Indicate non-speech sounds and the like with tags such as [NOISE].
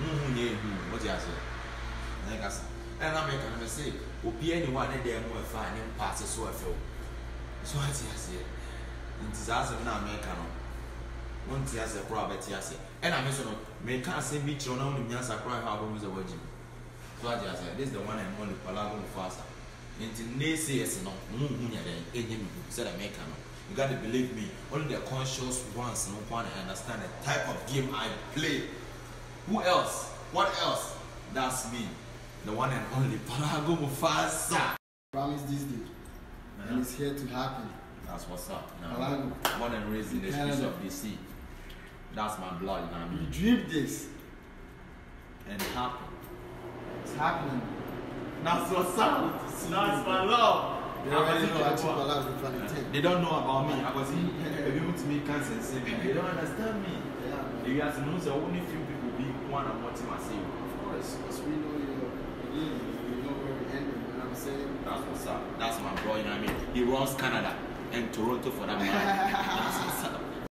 nhunhu yɛ ehu o ti ase ɛna kasa ɛna mɛ kan mɛ se obi anyone ne deɛ mo ɛfa ne mpa ase so ɛfɛ o so ati aseɛ nti saa asɛm na mɛ ka no. Wɔn ti ase koro a bɛti ase ɛna mɛ so no. Mɛ ka asɛm bi kyerɛw na wɔn nyinaa sa koro a ɛha abɔ mu sɛ wɔgye mu so ati aseɛ this is the one I want to kwala go for asa nti n'esi esi no mo hu nyɛ dɛ enye mi sɛ dɛ mɛ ka no. You gotta believe me. Only the conscious ones know one and understand the type of game I play. Who else what else that's me the one and only palago mufasa Promise this day. And it's here to happen. That's what's up. Now, Palago. born and raised in the streets of DC. That's my blood, you know what I You mean? dreamed this. And it happened. It's happening. That's what's up. That's my love. They already know I took Palago for the thing. They don't know about me. I was in able to make cancer and say, they don't understand me. Yeah. You guys know, so only few people be one what I say. Of course, because we know your beginning. We know where we ended. You know what I'm saying? That's what's up. That's my bro, you know what I mean? He runs Canada and Toronto for that matter. [LAUGHS] That's what's